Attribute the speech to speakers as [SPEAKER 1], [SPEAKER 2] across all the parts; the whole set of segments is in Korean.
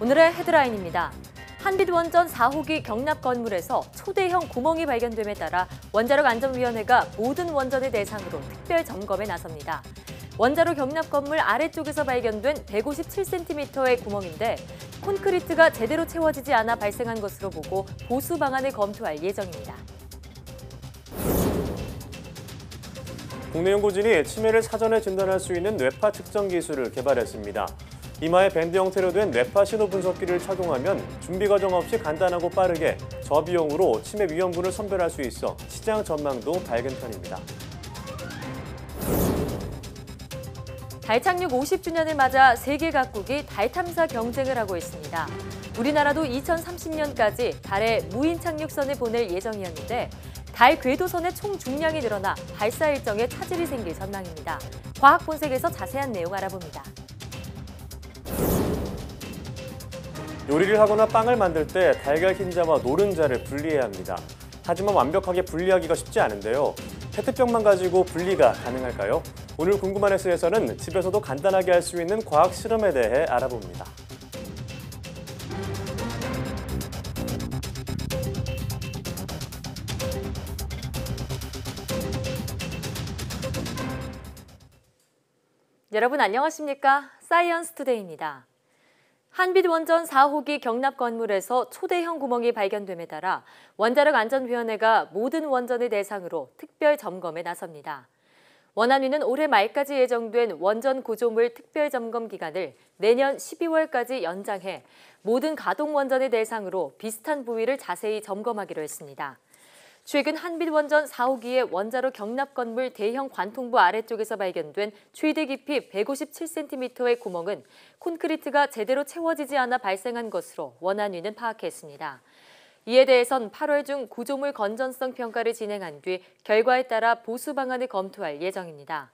[SPEAKER 1] 오늘의 헤드라인입니다. 한빛원전 4호기 경납 건물에서 초대형 구멍이 발견됨에 따라 원자력 안전위원회가 모든 원전의 대상으로 특별 점검에 나섭니다. 원자로 경납 건물 아래쪽에서 발견된 157cm의 구멍인데 콘크리트가 제대로 채워지지 않아 발생한 것으로 보고 보수 방안을 검토할 예정입니다.
[SPEAKER 2] 국내 연구진이 치매를 사전에 진단할 수 있는 뇌파 측정 기술을 개발했습니다. 이마에 밴드 형태로 된 뇌파 신호 분석기를 착용하면 준비 과정 없이 간단하고 빠르게 저비용으로 치매 위험군을 선별할 수 있어 시장 전망도 밝은 편입니다.
[SPEAKER 1] 달 착륙 50주년을 맞아 세계 각국이 달 탐사 경쟁을 하고 있습니다. 우리나라도 2030년까지 달에 무인 착륙선을 보낼 예정이었는데 달 궤도선의 총 중량이 늘어나 발사 일정에 차질이 생길 전망입니다. 과학 본색에서 자세한 내용 알아봅니다.
[SPEAKER 2] 요리를 하거나 빵을 만들 때 달걀 흰자와 노른자를 분리해야 합니다. 하지만 완벽하게 분리하기가 쉽지 않은데요. 페트병만 가지고 분리가 가능할까요? 오늘 궁금한 S에서는 집에서도 간단하게 할 수 있는 과학 실험에 대해 알아봅니다.
[SPEAKER 1] 여러분 안녕하십니까? 사이언스 투데이입니다. 한빛원전 4호기 격납 건물에서 초대형 구멍이 발견됨에 따라 원자력 안전위원회가 모든 원전을 대상으로 특별 점검에 나섭니다. 원안위는 올해 말까지 예정된 원전 구조물 특별 점검 기간을 내년 12월까지 연장해 모든 가동 원전을 대상으로 비슷한 부위를 자세히 점검하기로 했습니다. 최근 한빛원전 4호기의 원자로 격납 건물 대형 관통부 아래쪽에서 발견된 최대 깊이 157cm의 구멍은 콘크리트가 제대로 채워지지 않아 발생한 것으로 원안위는 파악했습니다. 이에 대해선 8월 중 구조물 건전성 평가를 진행한 뒤 결과에 따라 보수 방안을 검토할 예정입니다.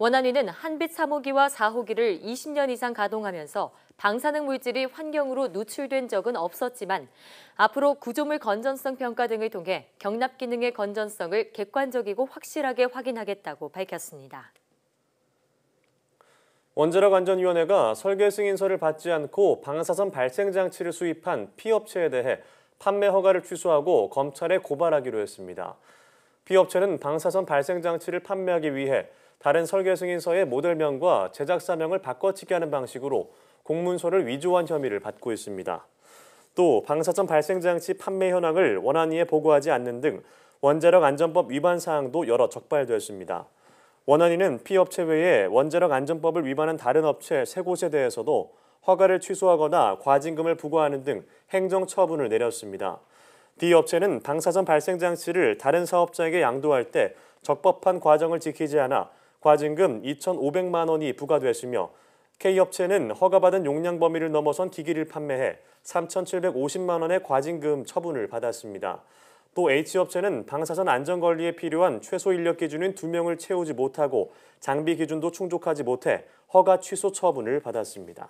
[SPEAKER 1] 원안위는 한빛 3호기와 4호기를 20년 이상 가동하면서 방사능 물질이 환경으로 누출된 적은 없었지만 앞으로 구조물 건전성 평가 등을 통해 경납 기능의 건전성을 객관적이고 확실하게 확인하겠다고 밝혔습니다.
[SPEAKER 2] 원자력 안전위원회가 설계 승인서를 받지 않고 방사선 발생 장치를 수입한 피업체에 대해 판매 허가를 취소하고 검찰에 고발하기로 했습니다. 피업체는 방사선 발생 장치를 판매하기 위해 다른 설계 승인서의 모델명과 제작사명을 바꿔치기 하는 방식으로 공문서를 위조한 혐의를 받고 있습니다. 또 방사선 발생 장치 판매 현황을 원안위에 보고하지 않는 등 원자력 안전법 위반 사항도 여러 적발됐습니다. 원안위는 피업체 외에 원자력 안전법을 위반한 다른 업체 세 곳에 대해서도 허가를 취소하거나 과징금을 부과하는 등 행정 처분을 내렸습니다. D 업체는 방사선 발생 장치를 다른 사업자에게 양도할 때 적법한 과정을 지키지 않아 과징금 2,500만 원이 부과됐으며 K업체는 허가받은 용량 범위를 넘어선 기기를 판매해 3,750만 원의 과징금 처분을 받았습니다. 또 H업체는 방사선 안전관리에 필요한 최소 인력 기준인 2명을 채우지 못하고 장비 기준도 충족하지 못해 허가 취소 처분을 받았습니다.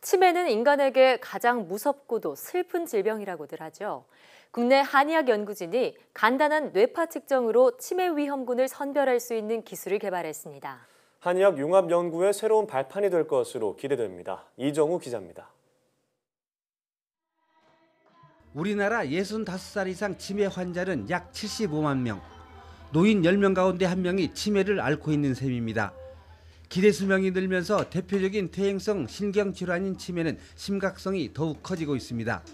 [SPEAKER 1] 치매는 인간에게 가장 무섭고도 슬픈 질병이라고들 하죠. 국내 한의학 연구진이 간단한 뇌파 측정으로 치매 위험군을 선별할 수 있는 기술을 개발했습니다.
[SPEAKER 2] 한의학 융합 연구의 새로운 발판이 될 것으로 기대됩니다. 이정우 기자입니다.
[SPEAKER 3] 우리나라 65살 이상 치매 환자는 약 75만 명. 노인 10명 가운데 1명이 치매를 앓고 있는 셈입니다. 기대 수명이 늘면서 대표적인 퇴행성 신경질환인 치매는 심각성이 더욱 커지고 있습니다.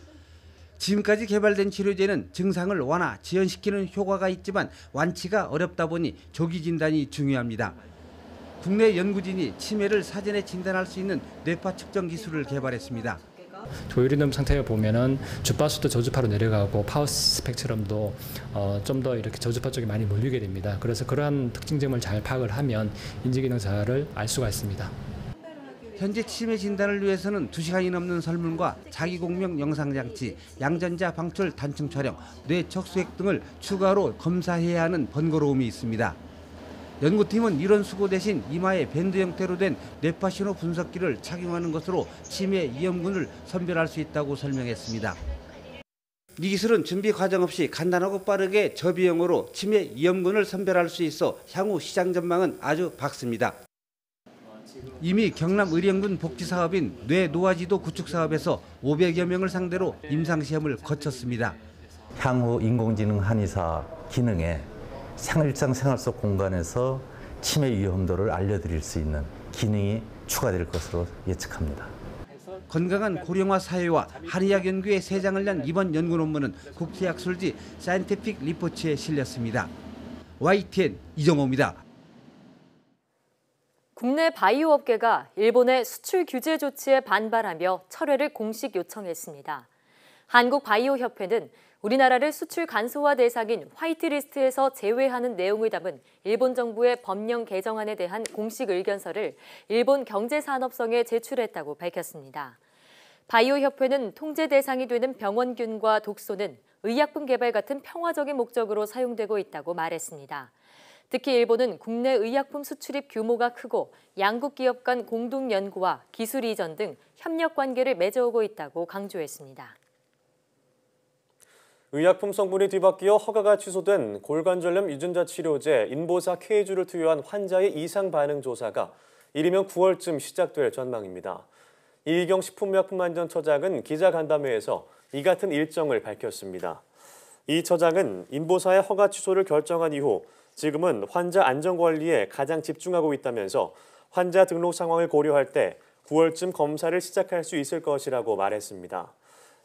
[SPEAKER 3] 지금까지 개발된 치료제는 증상을 완화, 지연시키는 효과가 있지만 완치가 어렵다 보니 조기 진단이 중요합니다. 국내 연구진이 치매를 사전에 진단할 수 있는 뇌파 측정 기술을 개발했습니다.
[SPEAKER 4] 조유리놈 상태에 보면은 주파수도 저주파로 내려가고 power spectrum도 어, 좀 더 이렇게 저주파 쪽에 많이 몰리게 됩니다. 그래서 그러한 특징점을 잘 파악을 하면 인지기능 저하를 알 수가 있습니다.
[SPEAKER 3] 현재 치매 진단을 위해서는 2시간이 넘는 설문과 자기공명 영상장치, 양전자 방출 단층 촬영, 뇌 척수액 등을 추가로 검사해야 하는 번거로움이 있습니다. 연구팀은 이런 수고 대신 이마에 밴드 형태로 된 뇌파 신호 분석기를 착용하는 것으로 치매 위험군을 선별할 수 있다고 설명했습니다. 이 기술은 준비 과정 없이 간단하고 빠르게 저비용으로 치매 위험군을 선별할 수 있어 향후 시장 전망은 아주 밝습니다. 이미 경남 의령군 복지 사업인 뇌 노화지도 구축 사업에서 500여 명을 상대로 임상 시험을 거쳤습니다.
[SPEAKER 5] 향후 인공지능 한의사 기능에 생일상 생활 속 공간에서 치매 위험도를 알려드릴 수 있는 기능이 추가될 것으로 예측합니다.
[SPEAKER 3] 건강한 고령화 사회와 한의학 연구의 세 장을 낸 이번 연구 논문은 국제학술지 사이언티픽 리포츠에 실렸습니다. YTN 이정호입니다.
[SPEAKER 1] 국내 바이오 업계가 일본의 수출 규제 조치에 반발하며 철회를 공식 요청했습니다. 한국 바이오 협회는 우리나라를 수출 간소화 대상인 화이트리스트에서 제외하는 내용을 담은 일본 정부의 법령 개정안에 대한 공식 의견서를 일본 경제산업성에 제출했다고 밝혔습니다. 바이오 협회는 통제 대상이 되는 병원균과 독소는 의약품 개발 같은 평화적인 목적으로 사용되고 있다고 말했습니다. 특히 일본은 국내 의약품 수출입 규모가 크고 양국 기업 간 공동 연구와 기술 이전 등 협력 관계를 맺어오고 있다고 강조했습니다.
[SPEAKER 2] 의약품 성분이 뒤바뀌어 허가가 취소된 골관절염 유전자 치료제 인보사 K주를 투여한 환자의 이상 반응 조사가 이르면 9월쯤 시작될 전망입니다. 이희경 식품의약품안전처장은 기자간담회에서 이 같은 일정을 밝혔습니다. 이 처장은 인보사의 허가 취소를 결정한 이후 지금은 환자 안전관리에 가장 집중하고 있다면서 환자 등록 상황을 고려할 때 9월쯤 검사를 시작할 수 있을 것이라고 말했습니다.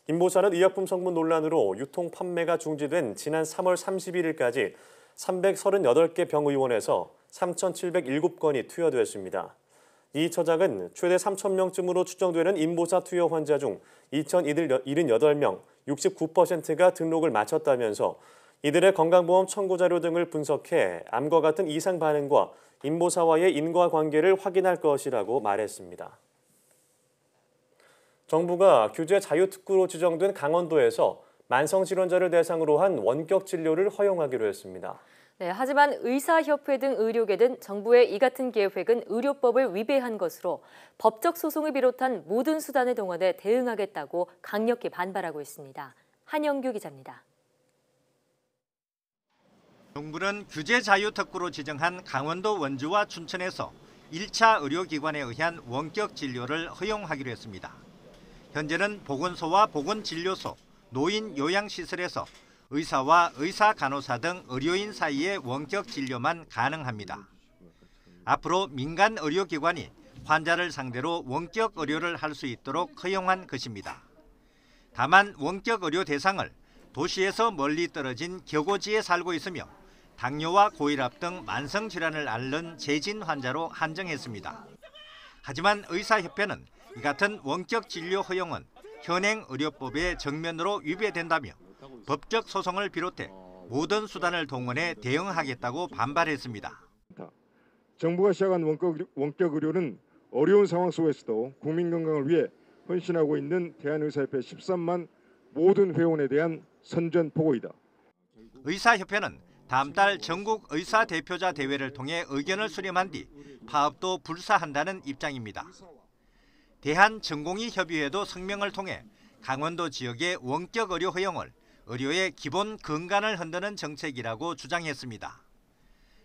[SPEAKER 2] 인보사는 의약품 성분 논란으로 유통 판매가 중지된 지난 3월 31일까지 338개 병의원에서 3,707건이 투여되었습니다. 이 처장은 최대 3,000명쯤으로 추정되는 인보사 투여 환자 중 2,078명, 69%가 등록을 마쳤다면서 이들의 건강보험 청구 자료 등을 분석해 암과 같은 이상 반응과 인보사와의 인과관계를 확인할 것이라고 말했습니다. 정부가 규제 자유특구로 지정된 강원도에서 만성질환자를 대상으로 한 원격 진료를 허용하기로 했습니다.
[SPEAKER 1] 네, 하지만 의사협회 등 의료계는 정부의 이 같은 계획은 의료법을 위배한 것으로 법적 소송을 비롯한 모든 수단을 동원해 대응하겠다고 강력히 반발하고 있습니다. 한영규 기자입니다.
[SPEAKER 6] 정부는 규제 자유 특구로 지정한 강원도 원주와 춘천에서 1차 의료기관에 의한 원격 진료를 허용하기로 했습니다. 현재는 보건소와 보건진료소, 노인 요양시설에서 의사와 의사 간호사 등 의료인 사이의 원격 진료만 가능합니다. 앞으로 민간 의료기관이 환자를 상대로 원격 의료를 할 수 있도록 허용한 것입니다. 다만 원격 의료 대상을 도시에서 멀리 떨어진 격오지에 살고 있으며 당뇨와 고혈압 등 만성 질환을 앓는 재진 환자로 한정했습니다. 하지만 의사협회는 이 같은 원격 진료 허용은 현행 의료법에 정면으로 위배된다며 법적 소송을 비롯해 모든 수단을 동원해 대응하겠다고 반발했습니다.
[SPEAKER 7] 정부가 시작한 원격, 원격 의료는 어려운 상황 속에서도 국민 건강을 위해 헌신하고 있는 대한의사협회 13만 모든 회원에 대한 선전포고이다.
[SPEAKER 6] 의사협회는 다음 달 전국 의사 대표자 대회를 통해 의견을 수렴한 뒤 파업도 불사한다는 입장입니다. 대한전공의협의회도 성명을 통해 강원도 지역의 원격 의료 허용을 의료의 기본 근간을 흔드는 정책이라고 주장했습니다.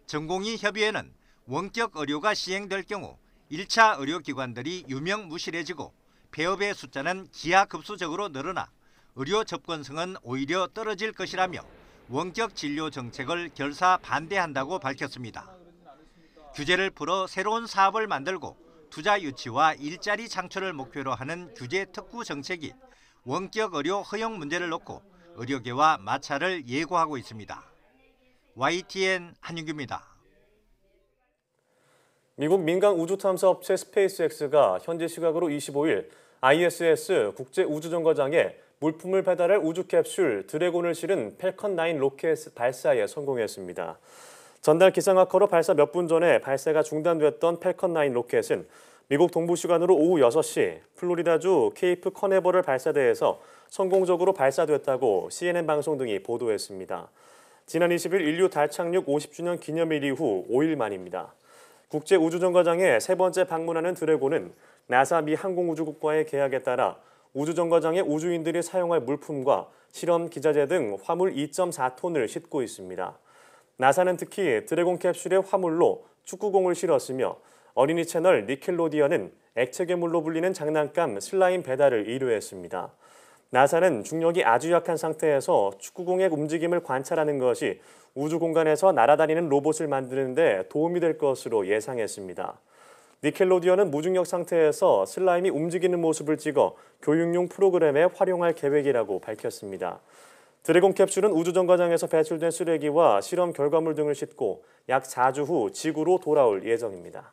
[SPEAKER 6] 전공의협의회는 원격 의료가 시행될 경우 1차 의료기관들이 유명 무실해지고 폐업의 숫자는 기하급수적으로 늘어나 의료 접근성은 오히려 떨어질 것이라며 원격 진료 정책을 결사 반대한다고 밝혔습니다. 규제를 풀어 새로운 사업을 만들고 투자 유치와 일자리 창출을 목표로 하는 규제 특구 정책이 원격 의료 허용 문제를 놓고 의료계와 마찰을 예고하고 있습니다. YTN 한윤규입니다.
[SPEAKER 2] 미국 민간 우주 탐사 업체 스페이스X가 현지 시각으로 25일 ISS 국제 우주정거장에 물품을 배달할 우주 캡슐 드래곤을 실은 팰컨 9 로켓 발사에 성공했습니다. 전날 기상악화로 발사 몇 분 전에 발사가 중단됐던 팰컨 9 로켓은 미국 동부 시간으로 오후 6시 플로리다주 케이프 커네버럴 발사대에서 성공적으로 발사됐다고 CNN 방송 등이 보도했습니다. 지난 20일 인류 달 착륙 50주년 기념일 이후 5일 만입니다. 국제 우주정거장에 세 번째 방문하는 드래곤은 나사 미 항공우주국과의 계약에 따라 우주정거장에 우주인들이 사용할 물품과 실험 기자재 등 화물 2.4톤을 싣고 있습니다. 나사는 특히 드래곤 캡슐의 화물로 축구공을 실었으며 어린이 채널 니켈로디언은 액체 괴물로 불리는 장난감 슬라임 배달을 의뢰했습니다. 나사는 중력이 아주 약한 상태에서 축구공의 움직임을 관찰하는 것이 우주 공간에서 날아다니는 로봇을 만드는 데 도움이 될 것으로 예상했습니다. 니켈로디언은 무중력 상태에서 슬라임이 움직이는 모습을 찍어 교육용 프로그램에 활용할 계획이라고 밝혔습니다. 드래곤 캡슐은 우주정거장에서 배출된 쓰레기와 실험 결과물 등을 싣고 약 4주 후 지구로 돌아올 예정입니다.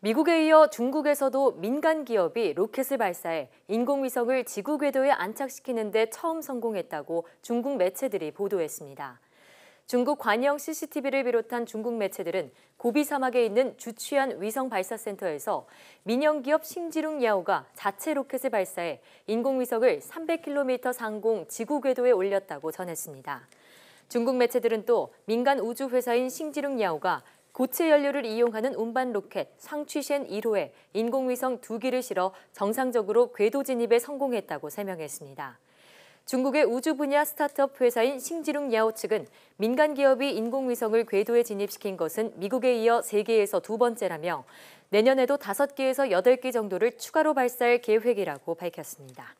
[SPEAKER 1] 미국에 이어 중국에서도 민간 기업이 로켓을 발사해 인공위성을 지구 궤도에 안착시키는 데 처음 성공했다고 중국 매체들이 보도했습니다. 중국 관영 CCTV를 비롯한 중국 매체들은 고비 사막에 있는 주취한 위성 발사 센터에서 민영 기업 싱지룽야오가 자체 로켓을 발사해 인공위성을 300km 상공 지구 궤도에 올렸다고 전했습니다. 중국 매체들은 또 민간 우주 회사인 싱지룽야오가 고체 연료를 이용하는 운반 로켓 솽취셴 1호에 인공위성 두 기를 실어 정상적으로 궤도 진입에 성공했다고 설명했습니다. 중국의 우주 분야 스타트업 회사인 싱지룽야오 측은 민간 기업이 인공위성을 궤도에 진입시킨 것은 미국에 이어 세계에서 두 번째라며 내년에도 다섯 개에서 여덟 개 정도를 추가로 발사할 계획이라고 밝혔습니다.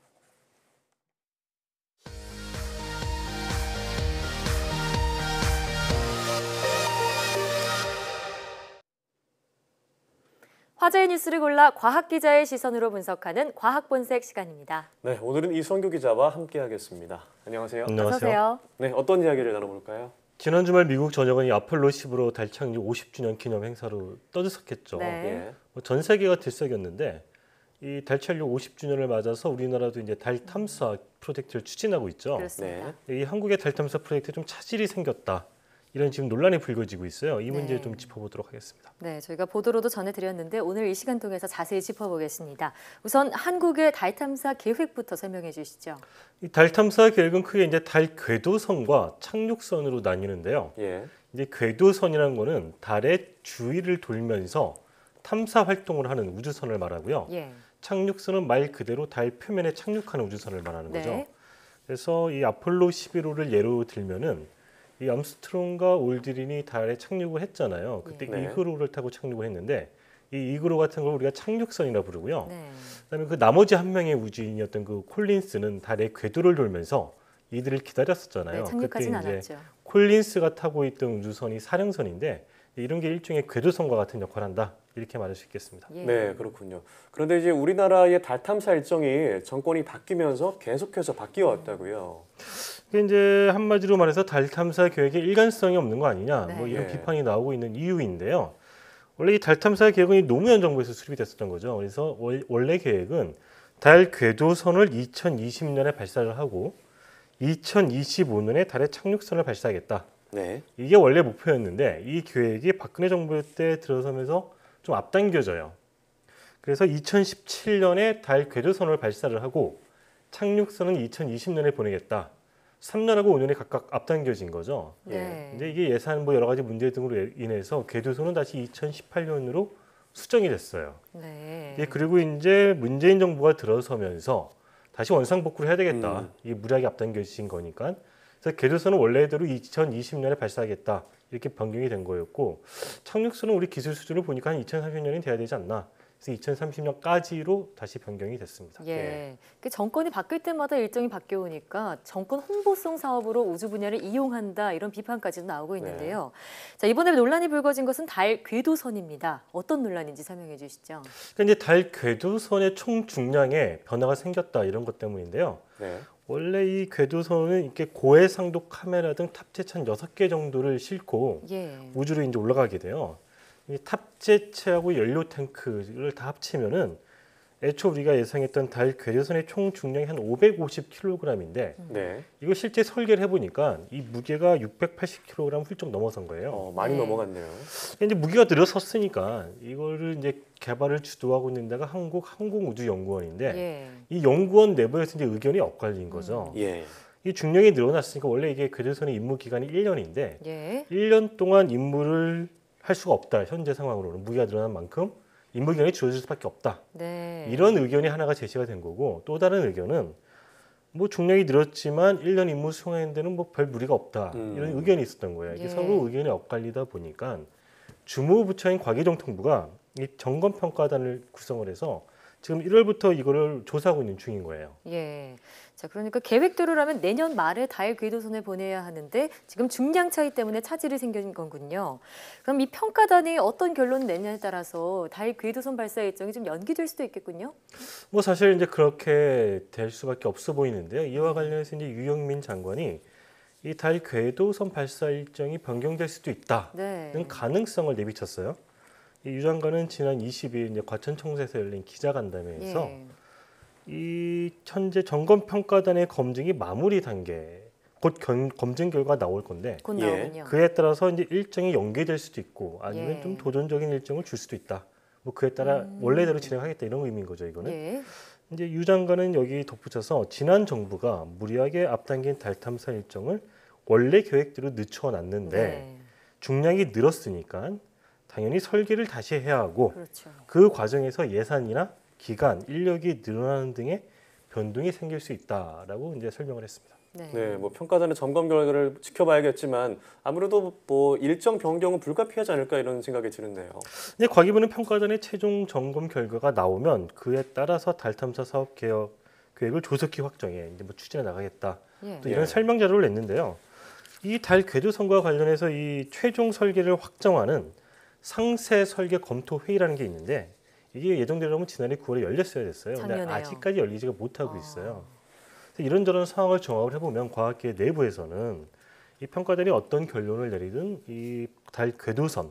[SPEAKER 1] 화제의 뉴스를 골라 과학 기자의 시선으로 분석하는 과학 본색 시간입니다.
[SPEAKER 2] 네, 오늘은 이성규 기자와 함께하겠습니다. 안녕하세요.
[SPEAKER 8] 안녕하세요.
[SPEAKER 2] 네, 어떤 이야기를 나눠볼까요?
[SPEAKER 8] 지난 주말 미국 전역은 이 아폴로 10으로 달 착륙 50주년 기념 행사로 떠들썩했죠.
[SPEAKER 1] 네.
[SPEAKER 2] 예.
[SPEAKER 8] 뭐전 세계가 들썩였는데 이 달 착륙 50주년을 맞아서 우리나라도 이제 달 탐사 프로젝트를 추진하고 있죠.
[SPEAKER 1] 그렇습니다.
[SPEAKER 2] 네.
[SPEAKER 8] 이 한국의 달 탐사 프로젝트에 좀 차질이 생겼다. 이런 지금 논란이 불거지고 있어요. 이 문제
[SPEAKER 1] 네.
[SPEAKER 8] 좀 짚어보도록 하겠습니다.
[SPEAKER 1] 네, 저희가 보도로도 전해드렸는데 오늘 이 시간 통해서 자세히 짚어보겠습니다. 우선 한국의 달 탐사 계획부터 설명해 주시죠.
[SPEAKER 8] 이달 탐사 계획은 크게 이제 달 궤도선과 착륙선으로 나뉘는데요.
[SPEAKER 2] 예.
[SPEAKER 8] 이제 궤도선이라는 거는 달의 주위를 돌면서 탐사 활동을 하는 우주선을 말하고요.
[SPEAKER 1] 예.
[SPEAKER 8] 착륙선은 말 그대로 달 표면에 착륙하는 우주선을 말하는 거죠.
[SPEAKER 1] 네.
[SPEAKER 8] 그래서 이 아폴로 11호를 예로 들면은 이 암스트롱과 올드린이 달에 착륙을 했잖아요. 그때
[SPEAKER 2] 네.
[SPEAKER 8] 이글호를 타고 착륙을 했는데 이 이글호 같은 걸 우리가 착륙선이라 부르고요.
[SPEAKER 1] 네.
[SPEAKER 8] 그다음에 그 나머지 한 명의 우주인이었던 그 콜린스는 달의 궤도를 돌면서 이들을 기다렸었잖아요.
[SPEAKER 1] 네, 착륙하진
[SPEAKER 8] 그때 이제
[SPEAKER 1] 않았죠.
[SPEAKER 8] 콜린스가 타고 있던 우주선이 사령선인데 이런 게 일종의 궤도선과 같은 역할을 한다 이렇게 말할 수 있겠습니다.
[SPEAKER 1] 예.
[SPEAKER 2] 네, 그렇군요. 그런데 이제 우리나라의 달 탐사 일정이 정권이 바뀌면서 계속해서 바뀌어 왔다고요.
[SPEAKER 8] 이게 이제 한마디로 말해서 달 탐사 계획에 일관성이 없는 거 아니냐 뭐
[SPEAKER 1] 네.
[SPEAKER 8] 이런
[SPEAKER 2] 예.
[SPEAKER 8] 비판이 나오고 있는 이유인데요. 원래 이 달 탐사 계획은 이 노무현 정부에서 수립이 됐었던 거죠. 그래서 월- 원래 계획은 달 궤도선을 2020년에 발사를 하고 2025년에 달에 착륙선을 발사하겠다.
[SPEAKER 2] 네.
[SPEAKER 8] 이게 원래 목표였는데 이 계획이 박근혜 정부 때 들어서면서 좀 앞당겨져요. 그래서 2017년에 달 궤도선을 발사를 하고 착륙선은 2020년에 보내겠다. 3년하고 5년이 각각 앞당겨진 거죠.
[SPEAKER 1] 네.
[SPEAKER 8] 근데 이게 예산 뭐 여러 가지 문제 등으로 인해서 궤도선은 다시 2018년으로 수정이 됐어요.
[SPEAKER 1] 네.
[SPEAKER 8] 예, 그리고 이제 문재인 정부가 들어서면서 다시 원상복구를 해야 되겠다.
[SPEAKER 2] 음.
[SPEAKER 8] 이게 무리하게 앞당겨진 거니까. 그래서 궤도선은 원래대로 2020년에 발사하겠다. 이렇게 변경이 된 거였고 착륙선은 우리 기술 수준을 보니까 한 2030년이 돼야 되지 않나. 그래서 2030년까지로 다시 변경이 됐습니다.
[SPEAKER 1] 예. 그 정권이 바뀔 때마다 일정이 바뀌어 오니까 정권 홍보성 사업으로 우주 분야를 이용한다 이런 비판까지도 나오고 있는데요. 자, 이번에 논란이 불거진 것은 달 궤도선입니다. 어떤 논란인지 설명해 주시죠.
[SPEAKER 8] 그러니까 이제 달 궤도선의 총 중량에 변화가 생겼다 이런 것 때문인데요.
[SPEAKER 2] 네.
[SPEAKER 8] 원래 이 궤도선은 이렇게 고해상도 카메라 등 탑재체 한 6개 정도를 싣고
[SPEAKER 1] 예.
[SPEAKER 8] 우주로 이제 올라가게 돼요. 이 탑재체하고 연료 탱크를 다 합치면은 애초 우리가 예상했던 달 궤도선의 총 중량이 한 550kg인데
[SPEAKER 2] 네.
[SPEAKER 8] 이거 실제 설계를 해보니까 이 무게가 680kg 훌쩍 넘어선 거예요.
[SPEAKER 2] 어, 많이
[SPEAKER 1] 네.
[SPEAKER 2] 넘어갔네요.
[SPEAKER 8] 이제 무게가 늘어섰으니까 이거를 이제 개발을 주도하고 있는 데가 한국 항공우주연구원인데
[SPEAKER 1] 예.
[SPEAKER 8] 이 연구원 내부에서 이제 의견이 엇갈린 거죠.
[SPEAKER 2] 예.
[SPEAKER 8] 이 중량이 늘어났으니까 원래 이게 궤도선의 임무 기간이 1년인데
[SPEAKER 1] 예.
[SPEAKER 8] 1년 동안 임무를 할 수가 없다. 현재 상황으로는 무게가 늘어난 만큼 임무 기간이 줄어들 수밖에 없다.
[SPEAKER 1] 네.
[SPEAKER 8] 이런 의견이 하나가 제시가 된 거고 또 다른 의견은 뭐 중량이 늘었지만 1년 임무 수행하는 데는 뭐 별 무리가 없다
[SPEAKER 2] 음.
[SPEAKER 8] 이런 의견이 있었던 거예요. 이게
[SPEAKER 1] 예.
[SPEAKER 8] 서로 의견이 엇갈리다 보니까 주무부처인 과기정통부가 이 점검평가단을 구성을 해서 지금 1월부터 이거를 조사하고 있는 중인 거예요.
[SPEAKER 1] 예. 자, 그러니까 계획대로라면 내년 말에 달 궤도선을 보내야 하는데 지금 중량 차이 때문에 차질이 생긴 거군요. 그럼 이 평가단이 어떤 결론을 내냐에 따라서 달 궤도선 발사 일정이 좀 연기될 수도 있겠군요.
[SPEAKER 8] 뭐 사실 이제 그렇게 될 수밖에 없어 보이는데요. 이와 관련해서 이제 유영민 장관이 이 달 궤도선 발사 일정이 변경될 수도 있다는
[SPEAKER 1] 네.
[SPEAKER 8] 가능성을 내비쳤어요. 이유 장관은 지난 20일 이제 과천청사에서 열린 기자간담회에서
[SPEAKER 1] 예.
[SPEAKER 8] 이 현재 점검 평가단의 검증이 마무리 단계 곧 견- 검증 결과 나올 건데
[SPEAKER 1] 곧
[SPEAKER 2] 예.
[SPEAKER 8] 그에 따라서 이제 일정이 연계될 수도 있고 아니면
[SPEAKER 1] 예.
[SPEAKER 8] 좀 도전적인 일정을 줄 수도 있다. 뭐 그에 따라
[SPEAKER 1] 음.
[SPEAKER 8] 원래대로 진행하겠다 이런 의미인 거죠 이거는.
[SPEAKER 1] 예.
[SPEAKER 8] 이제 유 장관은 여기 덧붙여서 지난 정부가 무리하게 앞당긴 달 탐사 일정을 원래 계획대로 늦춰놨는데
[SPEAKER 1] 네.
[SPEAKER 8] 중량이 늘었으니까 당연히 설계를 다시 해야 하고
[SPEAKER 1] 그렇죠.
[SPEAKER 8] 그 과정에서 예산이나 기간, 인력이 늘어나는 등의 변동이 생길 수 있다라고 이제 설명을 했습니다.
[SPEAKER 1] 네.
[SPEAKER 2] 네, 뭐 평가단의 점검 결과를 지켜봐야겠지만 아무래도 뭐 일정 변경은 불가피하지 않을까 이런 생각이 드는데요.
[SPEAKER 8] 근데 과기부는 평가단의 최종 점검 결과가 나오면 그에 따라서 달 탐사 사업 개혁 계획을 조속히 확정해 이제 뭐 추진해 나가겠다.
[SPEAKER 1] 예.
[SPEAKER 8] 또 이런
[SPEAKER 2] 예.
[SPEAKER 8] 설명 자료를 냈는데요. 이 달 궤도 선과 관련해서 이 최종 설계를 확정하는 상세 설계 검토 회의라는 게 있는데 이게 예정대로라면 지난해 9월에 열렸어야 됐어요. 근데
[SPEAKER 1] 작년에요.
[SPEAKER 8] 아직까지 열리지가 못하고
[SPEAKER 1] 아.
[SPEAKER 8] 있어요. 이런저런 상황을 종합을 해보면 과학계 내부에서는 이 평가단이 어떤 결론을 내리든 이 달 궤도선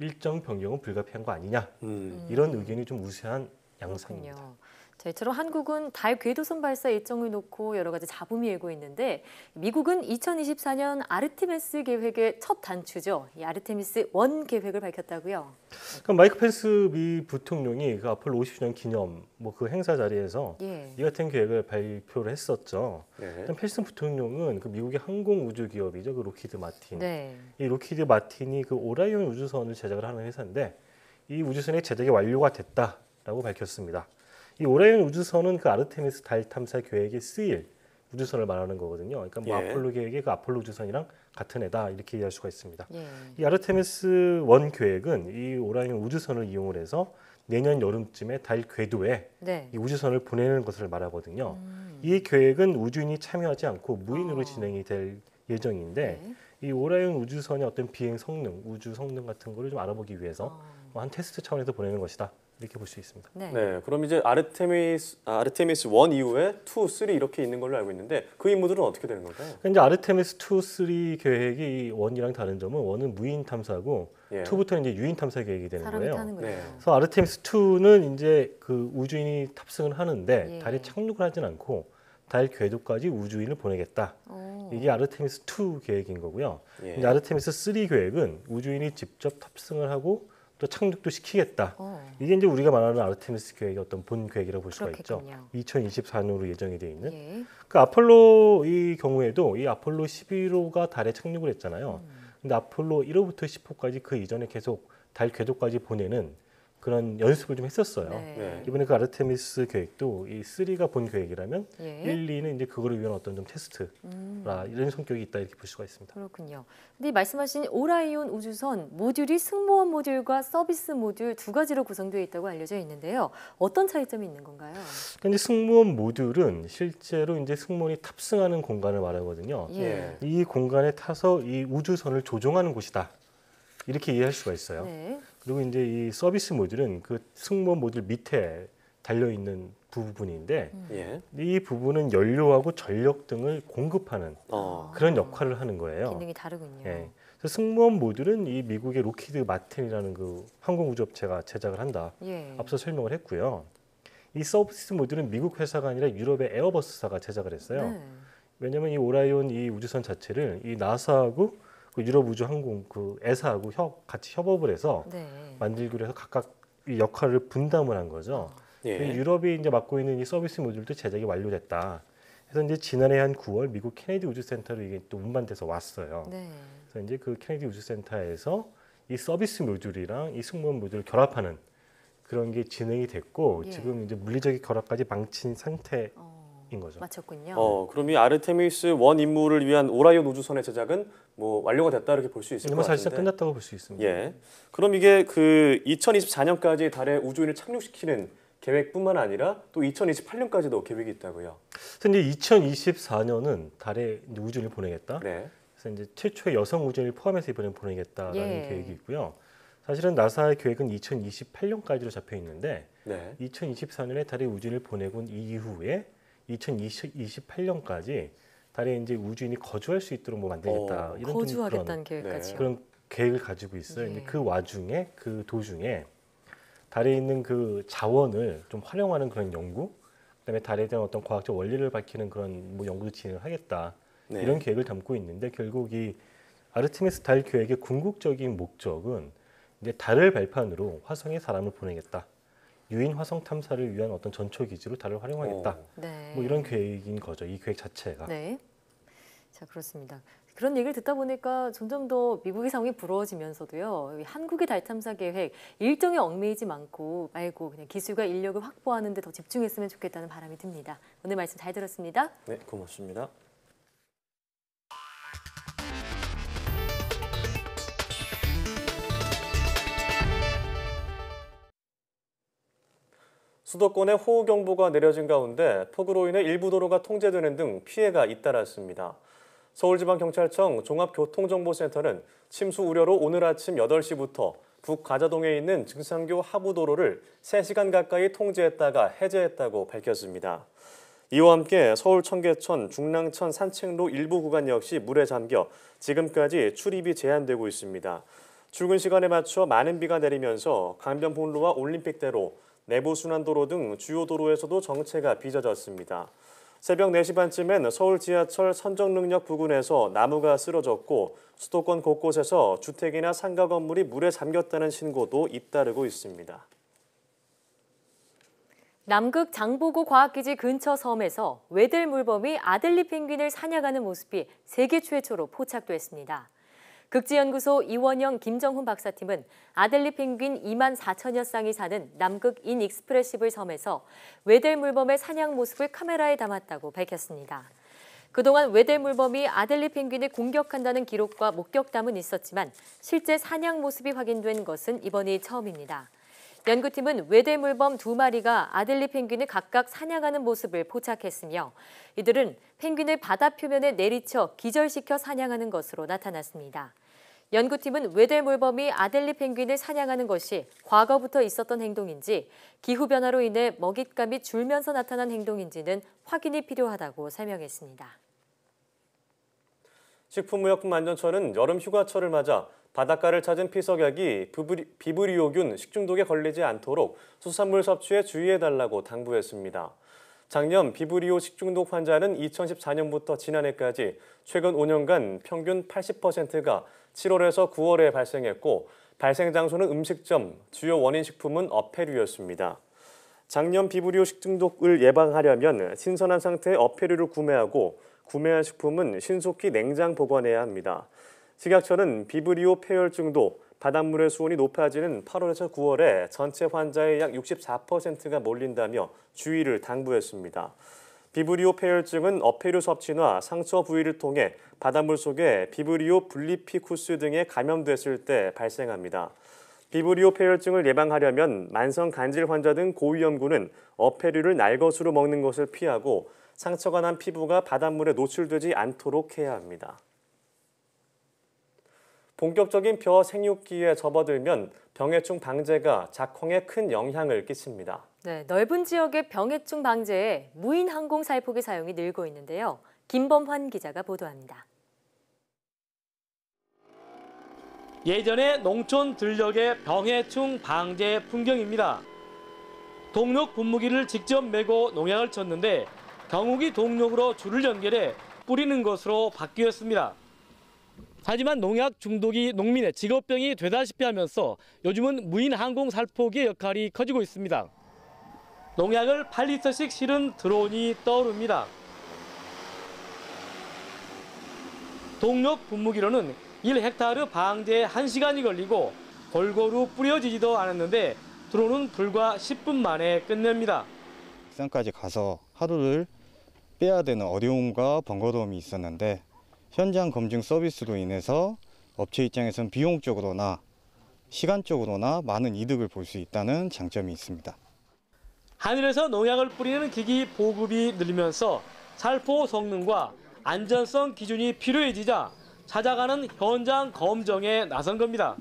[SPEAKER 8] 일정 변경은 불가피한 거 아니냐
[SPEAKER 2] 음.
[SPEAKER 8] 이런 의견이 좀 우세한 양상입니다.
[SPEAKER 1] 그렇군요. 자, 이처럼 한국은 달 궤도선 발사 일정을 놓고 여러 가지 잡음이 일고 있는데 미국은 2024년 아르테미스 계획의 첫 단추죠. 이 아르테미스 원 계획을 밝혔다고요.
[SPEAKER 8] 그럼 마이크 펜스 미 부통령이 그 아폴로 50주년 기념 뭐 그 행사 자리에서
[SPEAKER 1] 예.
[SPEAKER 8] 이 같은 계획을 발표를 했었죠.
[SPEAKER 2] 네.
[SPEAKER 8] 일단 펜스 부통령은 그 미국의 항공 우주 기업이죠, 그 록히드 마틴.
[SPEAKER 1] 네.
[SPEAKER 8] 이 록히드 마틴이 그 오라이온 우주선을 제작을 하는 회사인데 이 우주선의 제작이 완료가 됐다라고 밝혔습니다. 이 오라이온 우주선은 그 아르테미스 달 탐사 계획에 쓰일 우주선을 말하는 거거든요. 그러니까 뭐
[SPEAKER 2] 예.
[SPEAKER 8] 아폴로 계획의 그 아폴로 우주선이랑 같은 애다 이렇게 이해할 수가 있습니다.
[SPEAKER 1] 예.
[SPEAKER 8] 이 아르테미스 원 계획은 이 오라이온 우주선을 이용을 해서 내년 여름쯤에 달 궤도에
[SPEAKER 1] 네.
[SPEAKER 8] 이 우주선을 보내는 것을 말하거든요.
[SPEAKER 1] 음.
[SPEAKER 8] 이 계획은 우주인이 참여하지 않고 무인으로
[SPEAKER 1] 아.
[SPEAKER 8] 진행이 될 예정인데
[SPEAKER 1] 네.
[SPEAKER 8] 이 오라이온 우주선의 어떤 비행 성능, 우주 성능 같은 거를 좀 알아보기 위해서
[SPEAKER 1] 어.
[SPEAKER 8] 뭐한 테스트 차원에서 보내는 것이다 이렇게 볼 수 있습니다.
[SPEAKER 1] 네.
[SPEAKER 2] 네, 그럼 이제 아르테미스 아, 아르테미스 1 이후에 2, 3 이렇게 있는 걸로 알고 있는데 그 임무들은 어떻게 되는 걸까요?
[SPEAKER 8] 그러니까 이제 아르테미스 2, 3 계획이 이 원이랑 다른 점은 원은 무인 탐사고
[SPEAKER 2] 예.
[SPEAKER 8] 2부터는 이제 유인 탐사 계획이 되는
[SPEAKER 1] 사람이
[SPEAKER 8] 거예요.
[SPEAKER 2] 네.
[SPEAKER 8] 그래서 아르테미스 2는 이제 그 우주인이 탑승을 하는데
[SPEAKER 1] 예.
[SPEAKER 8] 달에 착륙을 하진 않고 달 궤도까지 우주인을 보내겠다.
[SPEAKER 1] 어.
[SPEAKER 8] 이게 아르테미스 2 계획인 거고요.
[SPEAKER 2] 예.
[SPEAKER 8] 이제 아르테미스 3 계획은 우주인이 직접 탑승을 하고 또 착륙도 시키겠다.
[SPEAKER 1] 어.
[SPEAKER 8] 이게 이제 우리가 말하는 아르테미스 계획의 어떤 본 계획이라고 볼 수가 있죠.
[SPEAKER 1] 그렇겠군요.
[SPEAKER 8] 2024년으로 예정이 돼 있는.
[SPEAKER 1] 예.
[SPEAKER 8] 그 아폴로 이 경우에도 이 아폴로 11호가 달에 착륙을 했잖아요.
[SPEAKER 1] 음.
[SPEAKER 8] 근데 아폴로 1호부터 10호까지 그 이전에 계속 달 궤도까지 보내는 그런 연습을 좀 했었어요.
[SPEAKER 1] 네.
[SPEAKER 2] 네.
[SPEAKER 8] 이번에 그 아르테미스 계획도 이 3가 본 계획이라면
[SPEAKER 1] 예.
[SPEAKER 8] 1, 2는 이제 그거를 위한 어떤 좀 테스트라
[SPEAKER 1] 음.
[SPEAKER 8] 이런 성격이 있다 이렇게 볼 수가 있습니다.
[SPEAKER 1] 그렇군요. 근데 이 말씀하신 오라이온 우주선 모듈이 승무원 모듈과 서비스 모듈 두 가지로 구성되어 있다고 알려져 있는데요. 어떤 차이점이 있는 건가요?
[SPEAKER 8] 그러니까 이제 승무원 모듈은 실제로 이제 승무원이 탑승하는 공간을 말하거든요.
[SPEAKER 1] 예.
[SPEAKER 8] 이 공간에 타서 이 우주선을 조종하는 곳이다. 이렇게 이해할 수가 있어요.
[SPEAKER 1] 네.
[SPEAKER 8] 그리고 이제 이 서비스 모듈은 그 승무원 모듈 밑에 달려 있는 부분인데
[SPEAKER 2] 예.
[SPEAKER 8] 이 부분은 연료하고 전력 등을 공급하는
[SPEAKER 2] 어.
[SPEAKER 8] 그런 역할을 하는 거예요.
[SPEAKER 1] 기능이 다르군요.
[SPEAKER 8] 예. 그래서 승무원 모듈은 이 미국의 록히드 마틴이라는 그 항공 우주 업체가 제작을 한다.
[SPEAKER 1] 예.
[SPEAKER 8] 앞서 설명을 했고요. 이 서비스 모듈은 미국 회사가 아니라 유럽의 에어버스사가 제작을 했어요.
[SPEAKER 1] 네.
[SPEAKER 8] 왜냐하면 이 오라이온 이 우주선 자체를 이 나사하고 그 유럽 우주 항공 그 ESA하고 협 같이 협업을 해서
[SPEAKER 1] 네.
[SPEAKER 8] 만들기로 해서 각각 이 역할을 분담을 한 거죠.
[SPEAKER 2] 예.
[SPEAKER 8] 그 유럽이 이제 맡고 있는 이 서비스 모듈도 제작이 완료됐다. 그래서 이제 지난해 한 9월 미국 케네디 우주 센터로 이게 또 운반돼서 왔어요.
[SPEAKER 1] 네.
[SPEAKER 8] 그래서 이제 그 케네디 우주 센터에서 이 서비스 모듈이랑 이 승무원 모듈을 결합하는 그런 게 진행이 됐고
[SPEAKER 1] 예.
[SPEAKER 8] 지금 이제 물리적인 결합까지 마친 상태인
[SPEAKER 1] 어.
[SPEAKER 8] 거죠.
[SPEAKER 1] 마쳤군요.
[SPEAKER 2] 어, 그럼 이 아르테미스 one 임무를 위한 오라이온 우주선의 제작은 뭐 완료가 됐다 이렇게 볼 수 있을
[SPEAKER 8] 것뭐
[SPEAKER 2] 같은데.
[SPEAKER 8] 사실상 끝났다고 볼 수 있습니다.
[SPEAKER 2] 예. 그럼 이게 그 2024년까지 달에 우주인을 착륙시키는 계획뿐만 아니라 또 2028년까지도 계획이 있다고요.
[SPEAKER 8] 그래서 이제 2024년은 달에 우주인을 보내겠다.
[SPEAKER 2] 네.
[SPEAKER 8] 그래서 이제 최초의 여성 우주인을 포함해서 이번에 보내겠다라는
[SPEAKER 1] 예.
[SPEAKER 8] 계획이 있고요. 사실은 나사의 계획은 2028년까지로 잡혀 있는데
[SPEAKER 2] 네.
[SPEAKER 8] 2024년에 달에 우주인을 보내고 이후에 2028년까지 달에 이제 우주인이 거주할 수 있도록 뭐 만들겠다
[SPEAKER 2] 어,
[SPEAKER 8] 이런 좀
[SPEAKER 1] 거주하겠다는
[SPEAKER 8] 그런,
[SPEAKER 1] 계획까지요.
[SPEAKER 8] 그런 계획을 가지고 있어요.
[SPEAKER 1] 예.
[SPEAKER 8] 그 와중에 그 도중에 달에 있는 그 자원을 좀 활용하는 그런 연구, 그다음에 달에 대한 어떤 과학적 원리를 밝히는 그런 뭐 연구도 진행을 하겠다
[SPEAKER 2] 네.
[SPEAKER 8] 이런 계획을 담고 있는데 결국 이 아르테미스 달 계획의 궁극적인 목적은 이제 달을 발판으로 화성에 사람을 보내겠다. 유인 화성 탐사를 위한 어떤 전초 기지로 달을 활용하겠다.
[SPEAKER 2] 어.
[SPEAKER 1] 네.
[SPEAKER 8] 뭐 이런 계획인 거죠. 이 계획 자체가.
[SPEAKER 1] 네. 자 그렇습니다. 그런 얘기를 듣다 보니까 점점 더 미국의 상황이 부러워지면서도요. 이 한국의 달 탐사 계획 일정에 얽매이지 않고 말고 그냥 기술과 인력을 확보하는 데 더 집중했으면 좋겠다는 바람이 듭니다. 오늘 말씀 잘 들었습니다.
[SPEAKER 2] 네, 고맙습니다. 수도권에 호우경보가 내려진 가운데 폭우로 인해 일부 도로가 통제되는 등 피해가 잇따랐습니다. 서울지방경찰청 종합교통정보센터는 침수 우려로 오늘 아침 8시부터 북가자동에 있는 증산교 하부도로를 3시간 가까이 통제했다가 해제했다고 밝혔습니다. 이와 함께 서울 청계천, 중랑천 산책로 일부 구간 역시 물에 잠겨 지금까지 출입이 제한되고 있습니다. 출근 시간에 맞춰 많은 비가 내리면서 강변북로와 올림픽대로, 내부순환도로 등 주요 도로에서도 정체가 빚어졌습니다. 새벽 4시 반쯤엔 서울 지하철 선정능력 부근에서 나무가 쓰러졌고 수도권 곳곳에서 주택이나 상가 건물이 물에 잠겼다는 신고도 잇따르고 있습니다.
[SPEAKER 1] 남극 장보고 과학기지 근처 섬에서 외들 물범이 아들리 펭귄을 사냥하는 모습이 세계 최초로 포착됐습니다. 극지연구소 이원영 김정훈 박사팀은 아들리 펭귄 2만 4천여 쌍이 사는 남극 인익스프레시블 섬에서 외들 물범의 사냥 모습을 카메라에 담았다고 밝혔습니다. 그동안 외들 물범이 아들리 펭귄을 공격한다는 기록과 목격담은 있었지만 실제 사냥 모습이 확인된 것은 이번이 처음입니다. 연구팀은 외대 물범 두 마리가 아들리 펭귄을 각각 사냥하는 모습을 포착했으며 이들은 펭귄을 바다 표면에 내리쳐 기절시켜 사냥하는 것으로 나타났습니다. 연구팀은 외대 물범이 아델리 펭귄을 사냥하는 것이 과거부터 있었던 행동인지 기후변화로 인해 먹잇감이 줄면서 나타난 행동인지는 확인이 필요하다고 설명했습니다.
[SPEAKER 2] 식품의약품안전처는 여름 휴가철을 맞아 바닷가를 찾은 피서객이 비브리, 비브리오균 식중독에 걸리지 않도록 수산물 섭취에 주의해달라고 당부했습니다. 작년 비브리오 식중독 환자는 2014년부터 지난해까지 최근 5년간 평균 80%가 7월에서 9월에 발생했고 발생 장소는 음식점, 주요 원인 식품은 어패류였습니다. 작년 비브리오 식중독을 예방하려면 신선한 상태의 어패류를 구매하고 구매한 식품은 신속히 냉장 보관해야 합니다. 식약처는 비브리오 폐혈증도 바닷물의 수온이 높아지는 8월에서 9월에 전체 환자의 약 64%가 몰린다며 주의를 당부했습니다. 비브리오 폐혈증은 어패류 섭취나 상처 부위를 통해 바닷물 속에 비브리오 블리피쿠스 등에 감염됐을 때 발생합니다. 비브리오 폐혈증을 예방하려면 만성 간질 환자 등 고위험군은 어패류를 날것으로 먹는 것을 피하고 상처가 난 피부가 바닷물에 노출되지 않도록 해야 합니다. 본격적인 벼 생육기에 접어들면 병해충 방제가 작황에 큰 영향을 끼칩니다.
[SPEAKER 1] 네, 넓은 지역의 병해충 방제에 무인 항공 살포기 사용이 늘고 있는데요. 김범환 기자가 보도합니다.
[SPEAKER 9] 예전의 농촌 들녘의 병해충 방제 풍경입니다. 동력 분무기를 직접 메고 농약을 쳤는데 경욱이 동력으로 줄을 연결해 뿌리는 것으로 바뀌었습니다. 하지만 농약 중독이 농민의 직업병이 되다시피 하면서 요즘은 무인 항공 살포기의 역할이 커지고 있습니다. 농약을 8리터씩 실은 드론이 떠오릅니다. 동력 분무기로는 1헥타르 방제에 1시간이 걸리고 골고루 뿌려지지도 않았는데 드론은 불과 10분 만에 끝냅니다.
[SPEAKER 10] 산까지 가서 하루를 빼야 되는 어려움과 번거로움이 있었는데 현장 검증 서비스로 인해서 업체 입장에선 비용적으로나 시간적으로나 많은 이득을 볼 수 있다는 장점이 있습니다.
[SPEAKER 9] 하늘에서 농약을 뿌리는 기기 보급이 늘면서 살포 성능과 안전성 기준이 필요해지자 찾아가는 현장 검정에 나선 겁니다.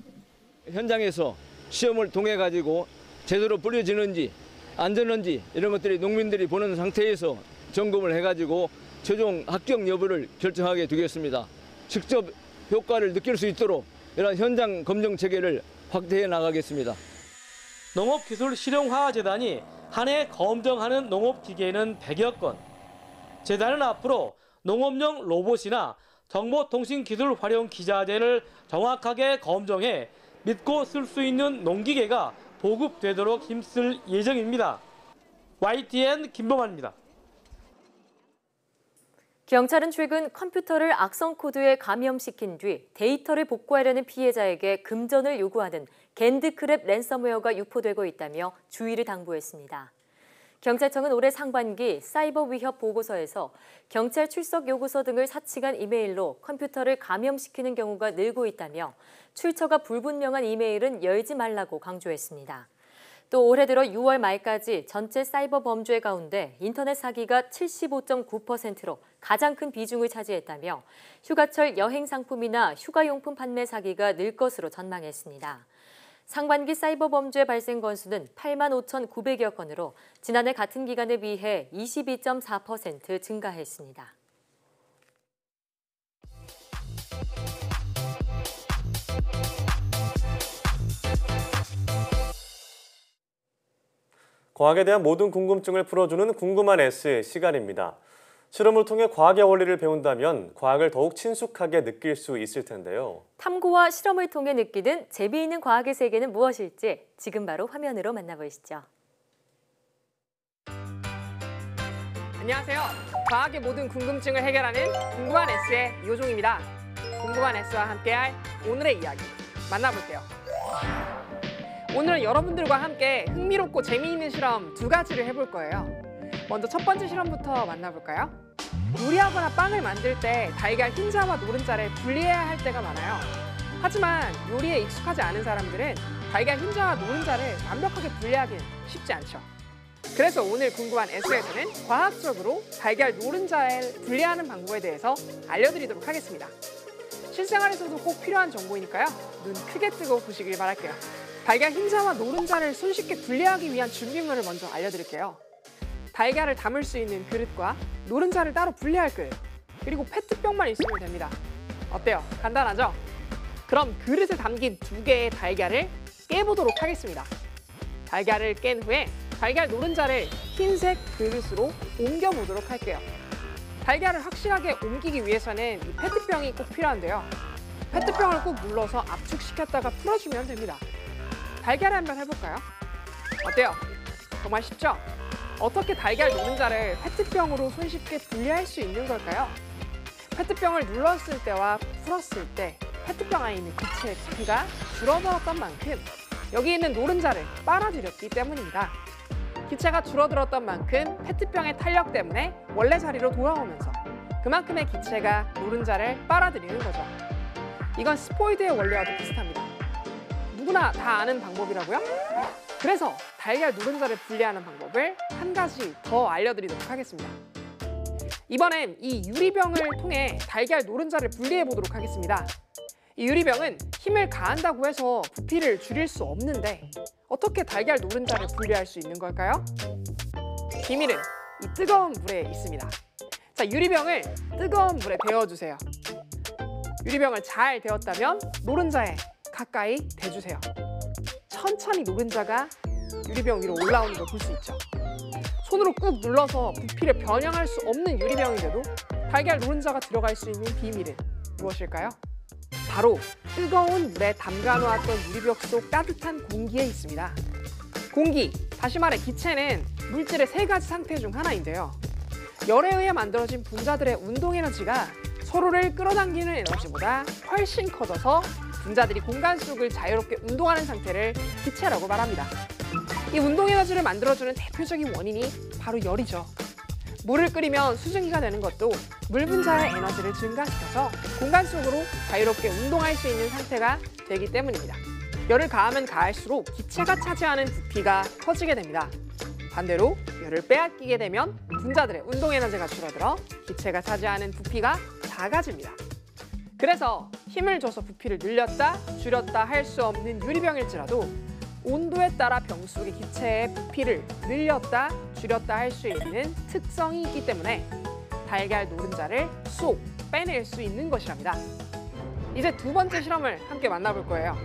[SPEAKER 11] 현장에서 시험을 통해 가지고 제대로 뿌려지는지 안전한지 이런 것들이 농민들이 보는 상태에서 점검을 해가지고 최종 합격 여부를 결정하게 되겠습니다. 직접 효과를 느낄 수 있도록 이런 현장 검증 체계를 확대해 나가겠습니다.
[SPEAKER 9] 농업기술실용화재단이 한 해 검정하는 농업기계는 100여 건. 재단은 앞으로 농업용 로봇이나 정보통신기술 활용 기자재를 정확하게 검정해 믿고 쓸 수 있는 농기계가 보급되도록 힘쓸 예정입니다. YTN 김범환입니다.
[SPEAKER 1] 경찰은 최근 컴퓨터를 악성 코드에 감염시킨 뒤 데이터를 복구하려는 피해자에게 금전을 요구하는 겐드크랩 랜섬웨어가 유포되고 있다며 주의를 당부했습니다. 경찰청은 올해 상반기 사이버 위협 보고서에서 경찰 출석 요구서 등을 사칭한 이메일로 컴퓨터를 감염시키는 경우가 늘고 있다며 출처가 불분명한 이메일은 열지 말라고 강조했습니다. 또 올해 들어 6월 말까지 전체 사이버 범죄 가운데 인터넷 사기가 75.9%로 가장 큰 비중을 차지했다며 휴가철 여행 상품이나 휴가용품 판매 사기가 늘 것으로 전망했습니다. 상반기 사이버 범죄 발생 건수는 8만 5,900여 건으로 지난해 같은 기간에 비해 22.4% 증가했습니다.
[SPEAKER 2] 과학에 대한 모든 궁금증을 풀어주는 궁금한 S 시간입니다. 실험을 통해 과학의 원리를 배운다면 과학을 더욱 친숙하게 느낄 수 있을 텐데요.
[SPEAKER 1] 탐구와 실험을 통해 느끼는 재미있는 과학의 세계는 무엇일지 지금 바로 화면으로 만나보시죠.
[SPEAKER 12] 안녕하세요. 과학의 모든 궁금증을 해결하는 궁금한 S의 이호종입니다. 궁금한 S와 함께할 오늘의 이야기 만나볼게요. 오늘은 여러분들과 함께 흥미롭고 재미있는 실험 두 가지를 해볼 거예요. 먼저 첫 번째 실험부터 만나볼까요? 요리하거나 빵을 만들 때 달걀 흰자와 노른자를 분리해야 할 때가 많아요. 하지만 요리에 익숙하지 않은 사람들은 달걀 흰자와 노른자를 완벽하게 분리하기는 쉽지 않죠. 그래서 오늘 궁금한 S에서는 과학적으로 달걀 노른자를 분리하는 방법에 대해서 알려드리도록 하겠습니다. 실생활에서도 꼭 필요한 정보이니까요. 눈 크게 뜨고 보시길 바랄게요. 달걀 흰자와 노른자를 손쉽게 분리하기 위한 준비물을 먼저 알려드릴게요. 달걀을 담을 수 있는 그릇과 노른자를 따로 분리할 그릇, 그리고 페트병만 있으면 됩니다. 어때요? 간단하죠? 그럼 그릇에 담긴 두 개의 달걀을 깨보도록 하겠습니다. 달걀을 깬 후에 달걀 노른자를 흰색 그릇으로 옮겨보도록 할게요. 달걀을 확실하게 옮기기 위해서는 이 페트병이 꼭 필요한데요. 페트병을 꼭 눌러서 압축시켰다가 풀어주면 됩니다. 달걀을 한번 해볼까요? 어때요? 정말 쉽죠? 어떻게 달걀 노른자를 페트병으로 손쉽게 분리할 수 있는 걸까요? 페트병을 눌렀을 때와 풀었을 때 페트병 안에 있는 기체의 크기가 줄어들었던 만큼 여기 있는 노른자를 빨아들였기 때문입니다. 기체가 줄어들었던 만큼 페트병의 탄력 때문에 원래 자리로 돌아오면서 그만큼의 기체가 노른자를 빨아들이는 거죠. 이건 스포이드의 원리와도 비슷합니다. 누구나 다 아는 방법이라고요? 그래서 달걀 노른자를 분리하는 방법을 한 가지 더 알려드리도록 하겠습니다. 이번엔 이 유리병을 통해 달걀 노른자를 분리해 보도록 하겠습니다. 이 유리병은 힘을 가한다고 해서 부피를 줄일 수 없는데 어떻게 달걀 노른자를 분리할 수 있는 걸까요? 비밀은 이 뜨거운 물에 있습니다. 자, 유리병을 뜨거운 물에 데워주세요. 유리병을 잘 데웠다면 노른자에 가까이 대주세요. 천천히 노른자가 유리병 위로 올라오는 걸 볼 수 있죠. 손으로 꾹 눌러서 부피를 변형할 수 없는 유리병인데도 달걀 노른자가 들어갈 수 있는 비밀은 무엇일까요? 바로 뜨거운 물에 담가 놓았던 유리병 속 따뜻한 공기에 있습니다. 공기, 다시 말해 기체는 물질의 세 가지 상태 중 하나인데요. 열에 의해 만들어진 분자들의 운동 에너지가 서로를 끌어당기는 에너지보다 훨씬 커져서 분자들이 공간 속을 자유롭게 운동하는 상태를 기체라고 말합니다. 이 운동 에너지를 만들어주는 대표적인 원인이 바로 열이죠. 물을 끓이면 수증기가 되는 것도 물 분자의 에너지를 증가시켜서 공간 속으로 자유롭게 운동할 수 있는 상태가 되기 때문입니다. 열을 가하면 가할수록 기체가 차지하는 부피가 커지게 됩니다. 반대로 열을 빼앗기게 되면 분자들의 운동 에너지가 줄어들어 기체가 차지하는 부피가 작아집니다. 그래서 힘을 줘서 부피를 늘렸다 줄였다 할 수 없는 유리병일지라도 온도에 따라 병 속의 기체의 부피를 늘렸다 줄였다 할 수 있는 특성이 있기 때문에 달걀 노른자를 쏙 빼낼 수 있는 것이랍니다. 이제 두 번째 실험을 함께 만나볼 거예요.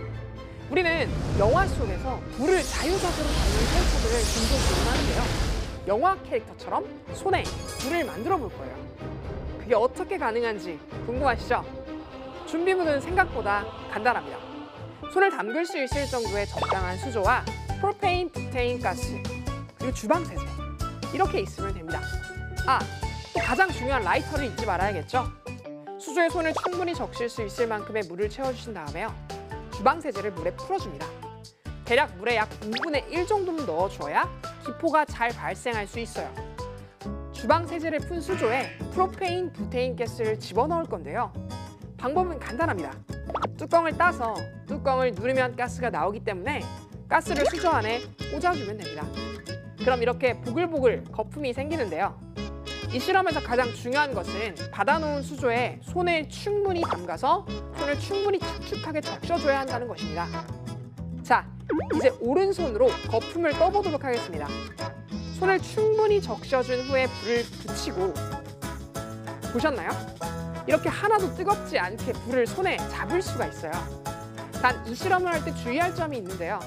[SPEAKER 12] 우리는 영화 속에서 불을 자유자재로 다루는 캐릭터들을 종종 보곤하는데요. 영화 캐릭터처럼 손에 불을 만들어 볼 거예요. 그게 어떻게 가능한지 궁금하시죠? 준비물은 생각보다 간단합니다. 손을 담글 수 있을 정도의 적당한 수조와 프로페인, 부테인 가스, 그리고 주방 세제 이렇게 있으면 됩니다. 아, 또 가장 중요한 라이터를 잊지 말아야겠죠? 수조에 손을 충분히 적실 수 있을 만큼의 물을 채워주신 다음에요. 주방 세제를 물에 풀어줍니다. 대략 물에 약 5분의 1 정도는 넣어줘야 기포가 잘 발생할 수 있어요. 주방 세제를 푼 수조에 프로페인, 부테인 가스를 집어넣을 건데요. 방법은 간단합니다. 뚜껑을 따서 뚜껑을 누르면 가스가 나오기 때문에 가스를 수저 안에 꽂아주면 됩니다. 그럼 이렇게 보글보글 거품이 생기는데요. 이 실험에서 가장 중요한 것은 받아놓은 수조에 손을 충분히 담가서 손을 충분히 축축하게 적셔줘야 한다는 것입니다. 자, 이제 오른손으로 거품을 떠보도록 하겠습니다. 손을 충분히 적셔준 후에 불을 붙이고 보셨나요? 이렇게 하나도 뜨겁지 않게 불을 손에 잡을 수가 있어요. 단 이 실험을 할 때 주의할 점이 있는데요.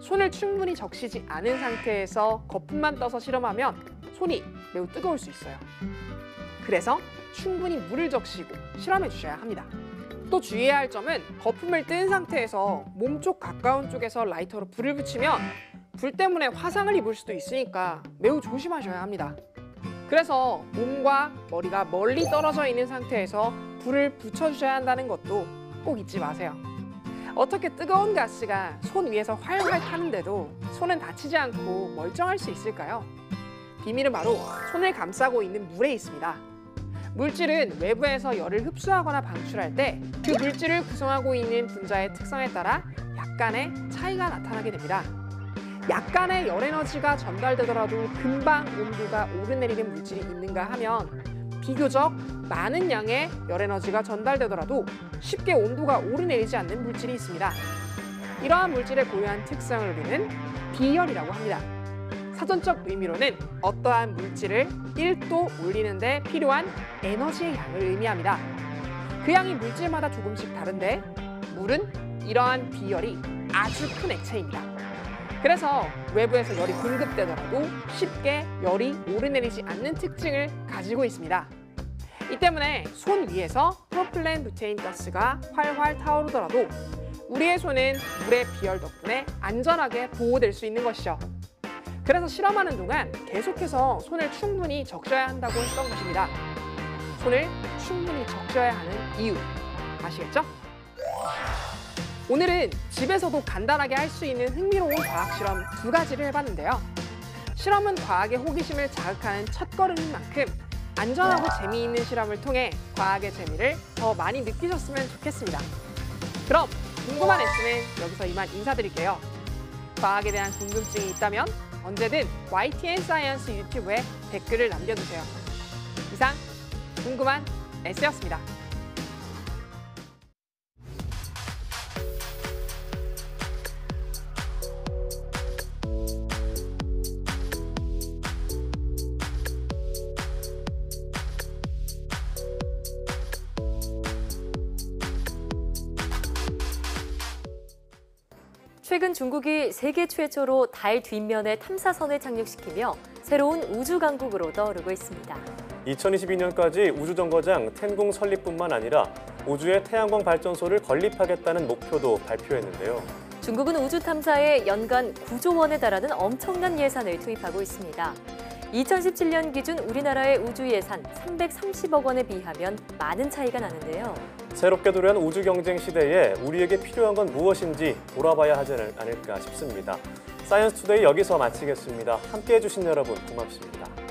[SPEAKER 12] 손을 충분히 적시지 않은 상태에서 거품만 떠서 실험하면 손이 매우 뜨거울 수 있어요. 그래서 충분히 물을 적시고 실험해 주셔야 합니다. 또 주의해야 할 점은 거품을 뜬 상태에서 몸 쪽 가까운 쪽에서 라이터로 불을 붙이면 불 때문에 화상을 입을 수도 있으니까 매우 조심하셔야 합니다. 그래서 몸과 머리가 멀리 떨어져 있는 상태에서 불을 붙여주셔야 한다는 것도 꼭 잊지 마세요. 어떻게 뜨거운 가스가 손 위에서 활활 타는데도 손은 다치지 않고 멀쩡할 수 있을까요? 비밀은 바로 손을 감싸고 있는 물에 있습니다. 물질은 외부에서 열을 흡수하거나 방출할 때 그 물질을 구성하고 있는 분자의 특성에 따라 약간의 차이가 나타나게 됩니다. 약간의 열 에너지가 전달되더라도 금방 온도가 오르내리는 물질이 있는가 하면 비교적 많은 양의 열 에너지가 전달되더라도 쉽게 온도가 오르내리지 않는 물질이 있습니다. 이러한 물질의 고유한 특성을 우리는 비열이라고 합니다. 사전적 의미로는 어떠한 물질을 1도 올리는 데 필요한 에너지의 양을 의미합니다. 그 양이 물질마다 조금씩 다른데 물은 이러한 비열이 아주 큰 액체입니다. 그래서 외부에서 열이 공급되더라도 쉽게 열이 오르내리지 않는 특징을 가지고 있습니다. 이 때문에 손 위에서 프로필렌 부테인 가스가 활활 타오르더라도 우리의 손은 물의 비열 덕분에 안전하게 보호될 수 있는 것이죠. 그래서 실험하는 동안 계속해서 손을 충분히 적셔야 한다고 했던 것입니다. 손을 충분히 적셔야 하는 이유 아시겠죠? 오늘은 집에서도 간단하게 할 수 있는 흥미로운 과학 실험 두 가지를 해봤는데요. 실험은 과학의 호기심을 자극하는 첫걸음인 만큼 안전하고 재미있는 실험을 통해 과학의 재미를 더 많이 느끼셨으면 좋겠습니다. 그럼 궁금한 S는 여기서 이만 인사드릴게요. 과학에 대한 궁금증이 있다면 언제든 YTN 사이언스 유튜브에 댓글을 남겨주세요. 이상 궁금한 S였습니다.
[SPEAKER 1] 중국이 세계 최초로 달 뒷면에 탐사선을 착륙시키며 새로운 우주 강국으로 떠오르고 있습니다.
[SPEAKER 2] 2022년까지 우주정거장 톈궁 설립뿐만 아니라 우주에 태양광 발전소를 건립하겠다는 목표도 발표했는데요.
[SPEAKER 1] 중국은 우주 탐사에 연간 9조 원에 달하는 엄청난 예산을 투입하고 있습니다. 2017년 기준 우리나라의 우주 예산 330억 원에 비하면 많은 차이가 나는데요.
[SPEAKER 2] 새롭게 도래한 우주 경쟁 시대에 우리에게 필요한 건 무엇인지 돌아봐야 하지 않을까 싶습니다. 사이언스 투데이 여기서 마치겠습니다. 함께해 주신 여러분 고맙습니다.